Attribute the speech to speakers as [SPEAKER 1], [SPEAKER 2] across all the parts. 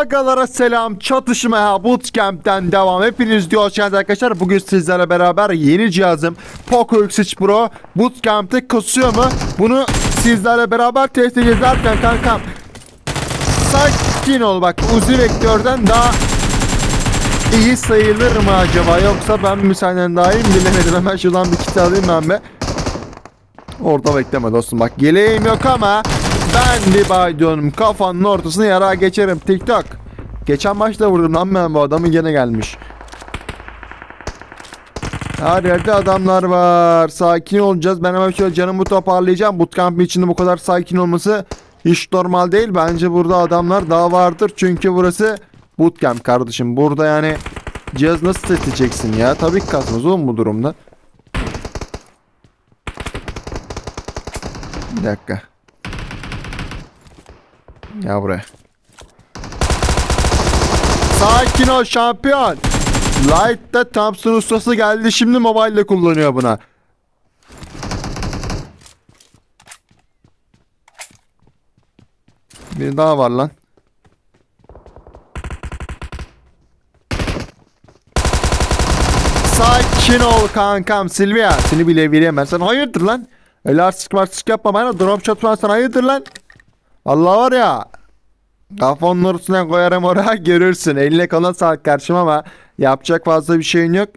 [SPEAKER 1] Agalara selam çatışmaya bootcamp'ten devam. Hepiniz diyor hoş arkadaşlar. Bugün sizlerle beraber yeni cihazım Poco X3 Pro bootcamp'te kasıyor mu? Bunu sizlerle beraber test edeceğiz derken kankam. Sakin ol bak Uzi Vektör'den daha iyi sayılır mı acaba? Yoksa ben mi senden daha iyi mi bilemedim. Hemen şuradan bir kit alayım ben be. Orada bekleme dostum. Bak yeleğim yok ama ben bir baydiyorum kafanın ortasını yara geçerim TikTok. Geçen maçta vurdum lan ben bu adamı gene gelmiş. Her yerde adamlar var. Sakin olacağız. Ben hemen şöyle canımı toparlayacağım. Bootcamp içinde bu kadar sakin olması hiç normal değil. Bence burada adamlar daha vardır. Çünkü burası bootcamp kardeşim. Burada yani cihaz nasıl seçeceksin ya? Tabii ki kasmaz oğlum bu durumda. Bir dakika. Ya buraya. Sakin ol şampiyon. Light'ta Thompson ustası geldi şimdi mobilde kullanıyor buna. Bir daha var lan. Sakin ol kankam Silvia. Seni bile bileyim ben. Sen hayırdır lan? Öyle artistik martistik yapma bana. Drop shot sen hayırdır lan? Allah var ya. Kafanın ortasına koyarım oraya görürsün. Eline koluna sağlık karşım ama yapacak fazla bir şeyin yok.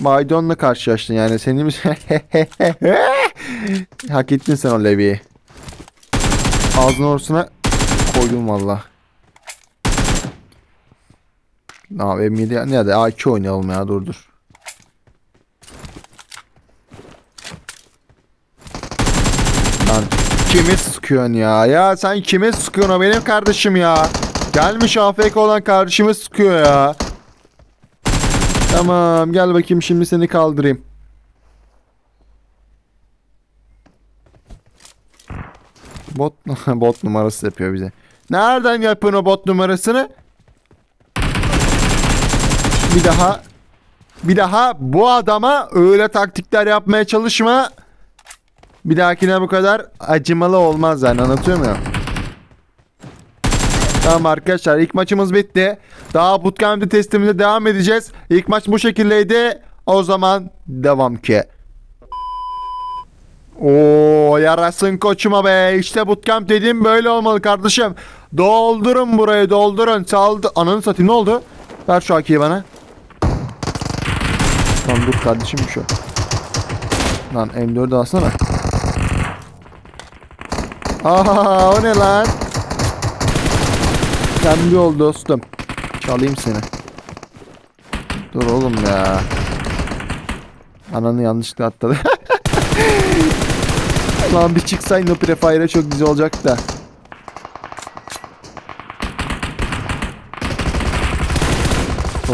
[SPEAKER 1] Maydonla karşılaştın yani. Senin Hak ettin sen o leviyi. Ağzının ortasına koydum valla. Abi M7 ne hadi A2 oynayalım ya dur dur. Lan kimi sıkıyorsun ya? Ya sen kimi sıkıyorsun benim kardeşim ya. Gelmiş AFK olan kardeşimi sıkıyor ya. Tamam gel bakayım şimdi seni kaldırayım. Bot bot numarası yapıyor bize. Nereden yapıyorsun o bot numarasını? Bir daha bir daha bu adama öyle taktikler yapmaya çalışma. Bir dahakine bu kadar acımalı olmaz yani anlatıyor muyum? Tamam arkadaşlar ilk maçımız bitti. Daha bootcamp'te testimize devam edeceğiz. İlk maç bu şekildeydi. O zaman devam ki. Oo yarasın koçuma be. İşte bootcamp dediğim böyle olmalı kardeşim. Doldurun burayı doldurun. Saldı. Ananı satayım ne oldu? Ver şu AK'yi bana. Tamam dur kardeşim şu. Lan M4'ü alsana. Aha o ne lan? Sen bir ol dostum. Çalayım seni. Dur oğlum ya. Ananı yanlışlıkla atladı. lan bir çıksaydın o Prefire'e çok güzel olacak da.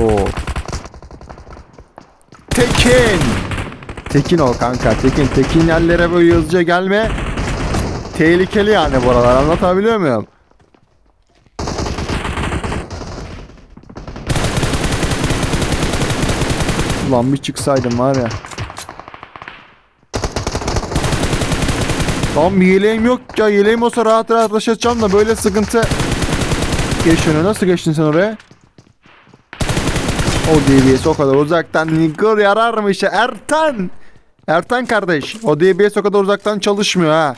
[SPEAKER 1] Oo. Tekin. Tekin ol kanka. Tekin. Tekin yerlere böyle hızlıca gelme. Tehlikeli yani buralar anlatabiliyor muyum? Ulan bir çıksaydım var ya. Tam bir yeleğim yok ya yeleğim olsa rahat rahat taşıyacağım da böyle sıkıntı. Geç öne nasıl geçtin sen oraya? O DBS o kadar uzaktan Nigger yarar mı işte Ertan. Ertan kardeş o DBS o kadar uzaktan çalışmıyor ha.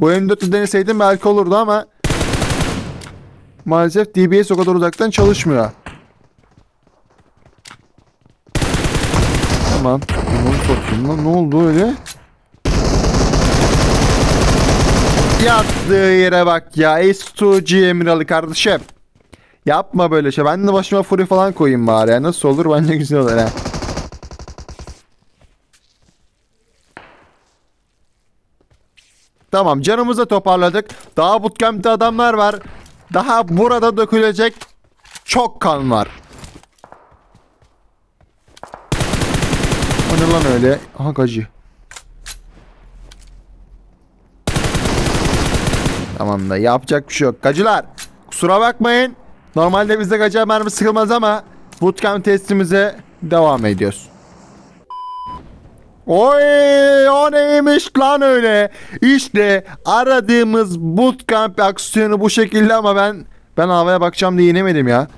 [SPEAKER 1] Bu M4'ü deneseydim belki olurdu ama maalesef DBS o kadar uzaktan çalışmıyor. Tamam. Bunu sokayım lan. Ne oldu öyle? Yattığı yere bak ya. S2G Emirali kardeşim. Yapma böyle şey. Ben de başıma fury falan koyayım bari ya. Nasıl olur? Bence güzel olur ha. Tamam canımızı toparladık. Daha bootcamp'te adamlar var. Daha burada dökülecek çok kan var. O lan öyle? Aha gacı. Tamam da yapacak bir şey yok. Gacılar kusura bakmayın. Normalde bizde gacı mermi sıkılmaz ama bootcamp testimize devam ediyoruz. Oy o neymiş lan öyle. İşte aradığımız bootcamp aksiyonu bu şekilde ama ben Ben havaya bakacağım diye inemedim ya.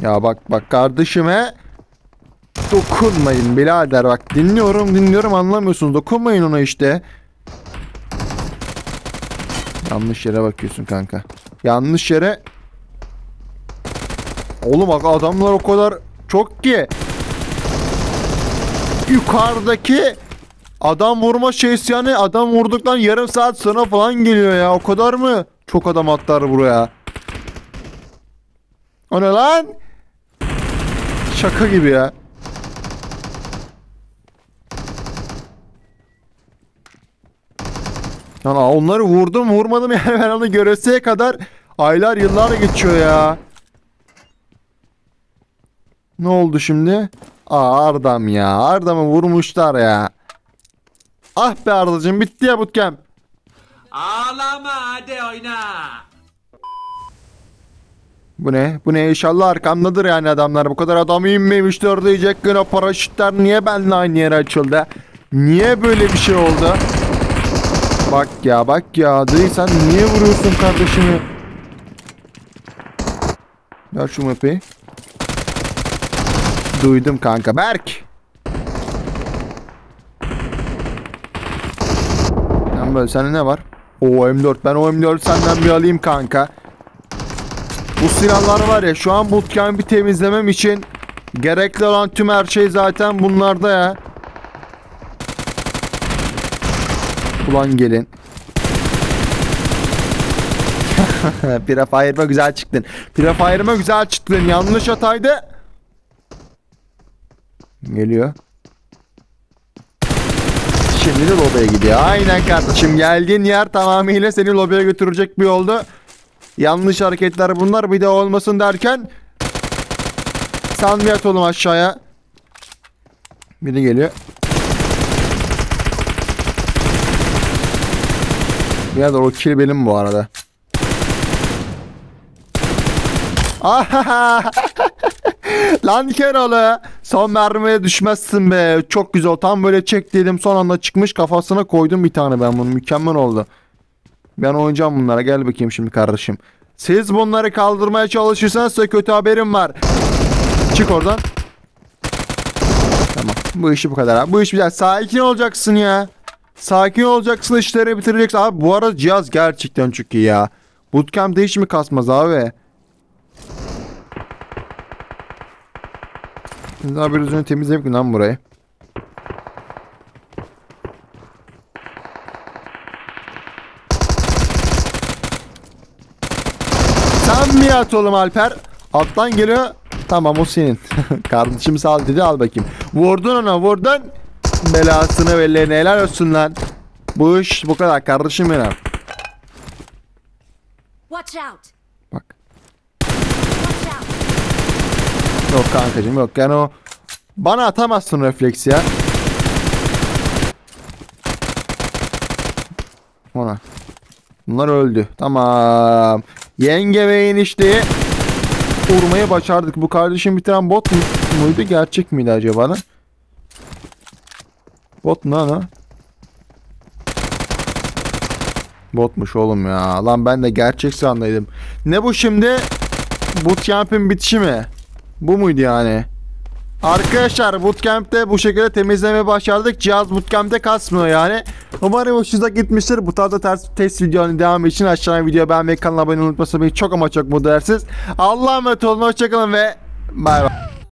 [SPEAKER 1] Ya bak bak kardeşime dokunmayın birader bak dinliyorum dinliyorum anlamıyorsunuz dokunmayın ona işte. Yanlış yere bakıyorsun kanka. Yanlış yere Oğlum bak adamlar o kadar çok ki yukarıdaki adam vurma şeysi yani adam vurduktan yarım saat sonra falan geliyor ya. O kadar mı? Çok adam atlar buraya. O ne lan? Şaka gibi ya. Yani onları vurdum vurmadım yani ben onu göreseye kadar aylar yıllar geçiyor ya. Ne oldu şimdi? Aa Ardam ya. Ardam'ı vurmuşlar ya. Ah be Ardacığım bitti ya bootcamp.
[SPEAKER 2] Ağlama hadi oyna.
[SPEAKER 1] Bu ne? Bu ne? İnşallah arkamdadır yani adamlar. Bu kadar adam inmemişler diyecek gün o paraşütler niye benimle aynı yere açıldı? Niye böyle bir şey oldu? Bak ya bak ya. Değil sen niye vuruyorsun kardeşimi? Ver şu map'i. Duydum kanka. Berk. Sen böyle sende ne var? O M4. Ben o M4 senden bir alayım kanka. Bu silahlar var ya şu an bootcamp'i temizlemem için gerekli olan tüm her şey zaten bunlarda ya. Ulan gelin. Prefire'ıma güzel çıktın. Prefire'ıma güzel çıktın. Yanlış hataydı. Geliyor. Şimdi de lobaya gidiyor. Aynen kardeşim. Geldiğin yer tamamıyla seni lobaya götürecek bir yoldu. Yanlış hareketler bunlar. Bir de olmasın derken sen bir at oğlum aşağıya. Biri geliyor. Ya da o kill benim bu arada. Lan Keral'ı. Son mermiye düşmezsin be. Çok güzel. Tam böyle çek dedim. Son anda çıkmış kafasına koydum bir tane ben bunu. Mükemmel oldu. Ben oynayacağım bunlara. Gel bakayım şimdi kardeşim. Siz bunları kaldırmaya çalışırsanız size kötü haberim var. Çık oradan. Tamam. Bu işi bu kadar abi. Bu iş güzel. Sakin olacaksın ya. Sakin olacaksın işleri bitireceksin. Abi bu arada cihaz gerçekten çok iyi ya. Bootcamp'te hiç mi kasmaz abi? Şimdi daha bir üzerine temizleyelim lan burayı. Sen mi at oğlum Alper? Alttan geliyor. Tamam o senin. Kardeşim sağ ol dedi al bakayım. Vurdun ona vurdun. Belasını belleğine helal olsun lan. Bu iş bu kadar kardeşim benim.
[SPEAKER 3] Watch out!
[SPEAKER 1] Bak.
[SPEAKER 3] Watch out!
[SPEAKER 1] Yok kankacım yok yani o bana atamazsın refleks ya. Ona. Bunlar öldü. Tamam. Yenge ve enişteyi vurmayı başardık. Bu kardeşim bitiren bot mu- muydu? Gerçek miydi acaba lan? Bot mu lan o? Botmuş oğlum ya. Lan ben de gerçek sandıydım. Ne bu şimdi? Bootcamp'in bitişi mi? Bu muydu yani? Arkadaşlar bootcamp'te bu şekilde temizleme başardık. Cihaz bootcamp'te kasmıyor yani. Umarım hoşunuza gitmiştir. Bu tarzda ters test videonun devamı için aşağıya video beğenmeyi kanala abone olmayı unutmasın. Çok ama çok mutlu edersiniz. Allah'a emanet olun. Hoşçakalın ve bay bay.